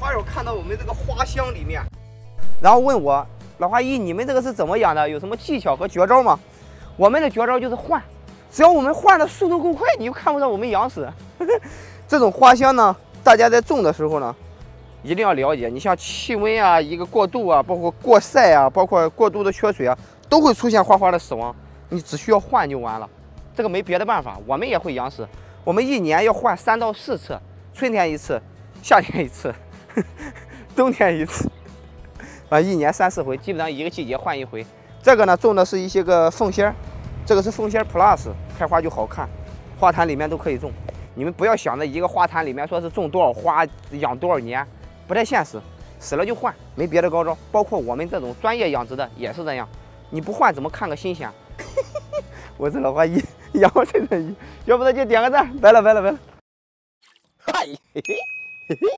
花友看到我们这个花箱里面，然后问我老花姨，你们这个是怎么养的？有什么技巧和绝招吗？我们的绝招就是换，只要我们换的速度够快，你就看不到我们养死。这种花箱呢，大家在种的时候呢，一定要了解。你像气温啊，一个过度啊，包括过晒啊，包括过度的缺水啊，都会出现花花的死亡。你只需要换就完了，这个没别的办法。我们也会养死，我们一年要换三到四次，春天一次，夏天一次，冬天一次，啊，一年三四回，基本上一个季节换一回。这个呢，种的是一些个凤仙，这个是凤仙 Plus，开花就好看，花坛里面都可以种。你们不要想着一个花坛里面说是种多少花养多少年，不太现实，死了就换，没别的高招。包括我们这种专业养殖的也是这样，你不换怎么看个新鲜？我是老花姨，养我这个鱼，要不然就点个赞，拜了拜了拜了。嗨，嘿嘿嘿嘿。